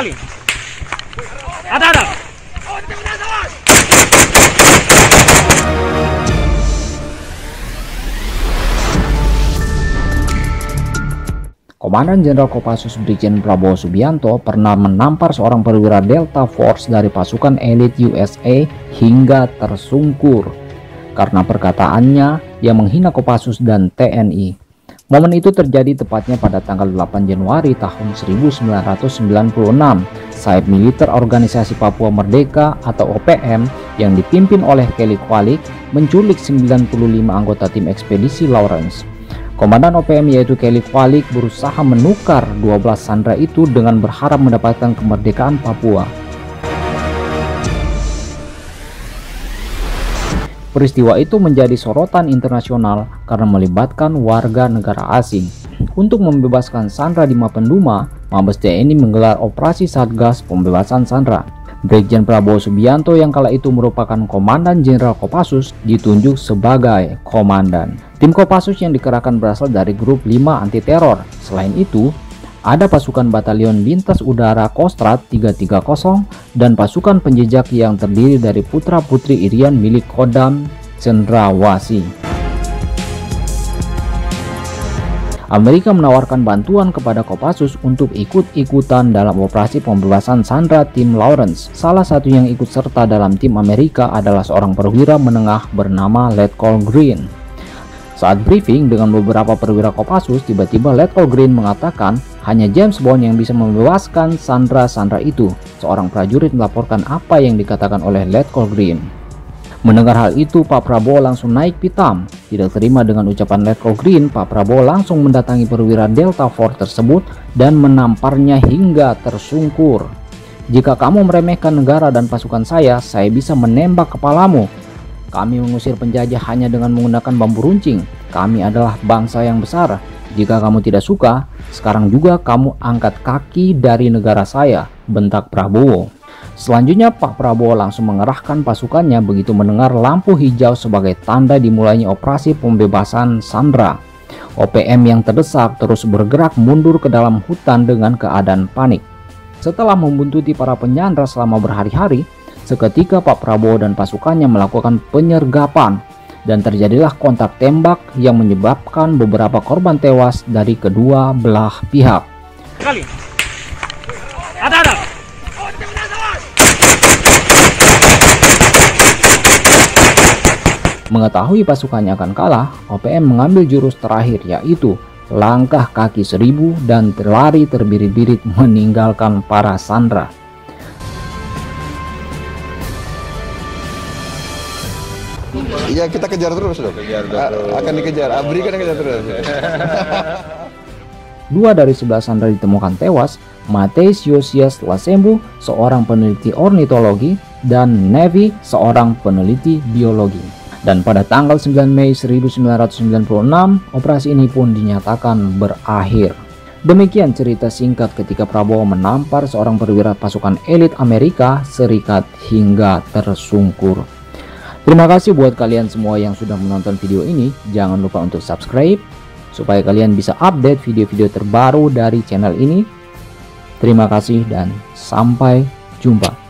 Kali. Ada ada. Komandan Jenderal Kopassus Brigjen Prabowo Subianto pernah menampar seorang perwira Delta Force dari pasukan elit USA hingga tersungkur karena perkataannya yang menghina Kopassus dan TNI. Momen itu terjadi tepatnya pada tanggal 8 Januari tahun 1996 saat militer Organisasi Papua Merdeka atau OPM yang dipimpin oleh Kelly Kwalik menculik 95 anggota tim ekspedisi Lawrence. Komandan OPM yaitu Kelly Kwalik berusaha menukar 12 sandera itu dengan berharap mendapatkan kemerdekaan Papua. Peristiwa itu menjadi sorotan internasional karena melibatkan warga negara asing. Untuk membebaskan Sandra di Mapenduma, Mabes TNI menggelar operasi Satgas Pembebasan Sandra. Brigjen Prabowo Subianto yang kala itu merupakan Komandan Jenderal Kopassus ditunjuk sebagai komandan. Tim Kopassus yang dikerahkan berasal dari grup 5 anti teror. Selain itu, ada pasukan batalion lintas udara Kostrat 330 dan pasukan penjejak yang terdiri dari putra-putri Irian milik Kodam Cendrawasi. Amerika menawarkan bantuan kepada Kopassus untuk ikut-ikutan dalam operasi pembebasan Sandra tim Lawrence. Salah satu yang ikut serta dalam tim Amerika adalah seorang perwira menengah bernama Letkol Green. Saat briefing dengan beberapa perwira Kopassus, tiba-tiba Letkol Green mengatakan hanya James Bond yang bisa membebaskan Sandra-Sandra itu. Seorang prajurit melaporkan apa yang dikatakan oleh Letkol Green. Mendengar hal itu, Pak Prabowo langsung naik pitam. Tidak terima dengan ucapan Letkol Green, Pak Prabowo langsung mendatangi perwira Delta Force tersebut dan menamparnya hingga tersungkur. Jika kamu meremehkan negara dan pasukan saya, saya bisa menembak kepalamu. Kami mengusir penjajah hanya dengan menggunakan bambu runcing. Kami adalah bangsa yang besar. Jika kamu tidak suka, sekarang juga kamu angkat kaki dari negara saya, bentak Prabowo. Selanjutnya Pak Prabowo langsung mengerahkan pasukannya begitu mendengar lampu hijau sebagai tanda dimulainya operasi pembebasan Sandra. OPM yang terdesak terus bergerak mundur ke dalam hutan dengan keadaan panik. Setelah membuntuti para penyandra selama berhari-hari, seketika Pak Prabowo dan pasukannya melakukan penyergapan dan terjadilah kontak tembak yang menyebabkan beberapa korban tewas dari kedua belah pihak. Kali. Ada ada. Mengetahui pasukannya akan kalah, OPM mengambil jurus terakhir yaitu langkah kaki seribu dan berlari terbirit-birit meninggalkan para sandra. Iya kita kejar terus dong. Kejar terus. Akan dikejar. Abri kan kejar terus. Dua dari sebelah sandra ditemukan tewas, Mateus Yosias Lasembu, seorang peneliti ornitologi, dan Nevi, seorang peneliti biologi. Dan pada tanggal 9 Mei 1996, operasi ini pun dinyatakan berakhir. Demikian cerita singkat ketika Prabowo menampar seorang perwira pasukan elit Amerika Serikat hingga tersungkur. Terima kasih buat kalian semua yang sudah menonton video ini. Jangan lupa untuk subscribe supaya kalian bisa update video-video terbaru dari channel ini. Terima kasih dan sampai jumpa.